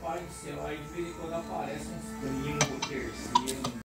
Pai do céu, aí de vez em quando aparecem uns primos.